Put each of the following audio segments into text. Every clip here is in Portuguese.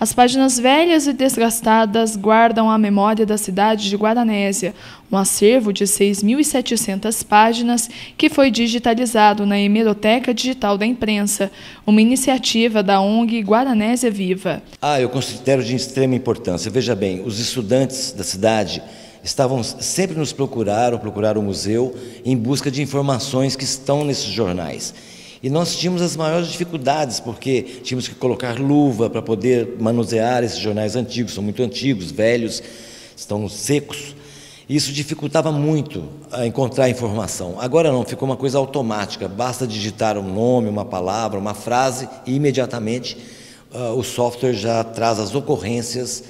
As páginas velhas e desgastadas guardam a memória da cidade de Guaranésia, um acervo de 6.700 páginas que foi digitalizado na Hemeroteca Digital da Imprensa, uma iniciativa da ONG Guaranésia Viva. Ah, eu considero de extrema importância. Veja bem, os estudantes da cidade estavam sempre nos procuraram, procuraram o museu em busca de informações que estão nesses jornais. E nós tínhamos as maiores dificuldades, porque tínhamos que colocar luva para poder manusear esses jornais antigos, são muito antigos, velhos, estão secos. Isso dificultava muito a encontrar informação. Agora não, ficou uma coisa automática, basta digitar um nome, uma palavra, uma frase e imediatamente uh, o software já traz as ocorrências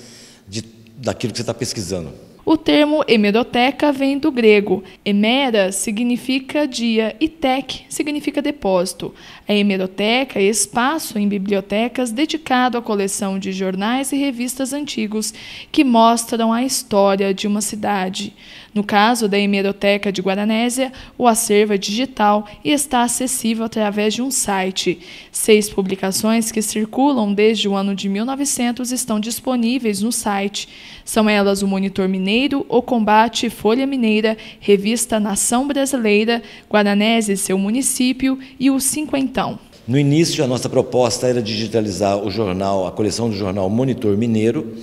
de, daquilo que você está pesquisando. O termo hemeroteca vem do grego. Hemera significa dia e tek significa depósito. A hemeroteca é espaço em bibliotecas dedicado à coleção de jornais e revistas antigos que mostram a história de uma cidade. No caso da hemeroteca de Guaranésia, o acervo é digital e está acessível através de um site. Seis publicações que circulam desde o ano de 1900 estão disponíveis no site. São elas o Monitor Mineiro, O Combate, Folha Mineira, Revista Nação Brasileira, Guaranésia e seu município e o Cinquentão. No início, a nossa proposta era digitalizar o jornal, a coleção do jornal Monitor Mineiro,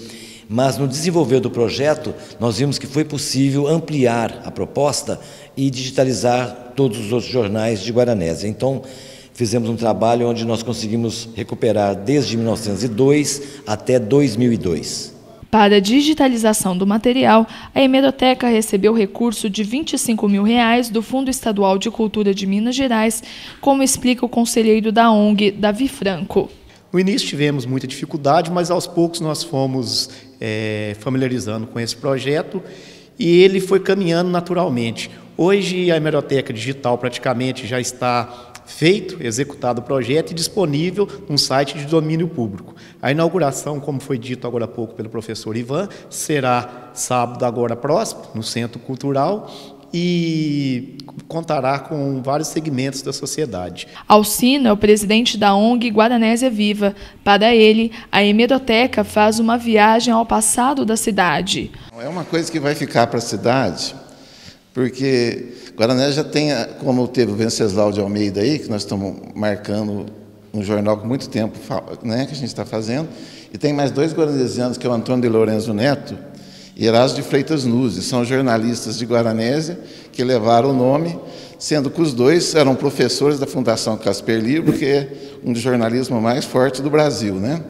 mas no desenvolver do projeto, nós vimos que foi possível ampliar a proposta e digitalizar todos os outros jornais de Guaranésia. Então, fizemos um trabalho onde nós conseguimos recuperar desde 1902 até 2002. Para a digitalização do material, a hemeroteca recebeu recurso de 25 mil reais do Fundo Estadual de Cultura de Minas Gerais, como explica o conselheiro da ONG, Davi Franco. No início tivemos muita dificuldade, mas aos poucos nós fomos é, familiarizando com esse projeto e ele foi caminhando naturalmente. Hoje a hemeroteca digital praticamente já está feito, executado o projeto e disponível num site de domínio público. A inauguração, como foi dito agora há pouco pelo professor Ivan, será sábado agora próximo, no Centro Cultural, e contará com vários segmentos da sociedade. Alcino é o presidente da ONG Guaranésia Viva. Para ele, a hemeroteca faz uma viagem ao passado da cidade. É uma coisa que vai ficar para a cidade, porque Guaranésia já tem, como teve o Venceslau de Almeida aí, que nós estamos marcando um jornal com muito tempo né, que a gente está fazendo, e tem mais dois guaranesianos, que é o Antônio de Lourenço Neto, e Erasmo de Freitas Nuzzi, são jornalistas de Guaranésia que levaram o nome, sendo que os dois eram professores da Fundação Casper Libro, que é um dos jornalismo mais fortes do Brasil, né?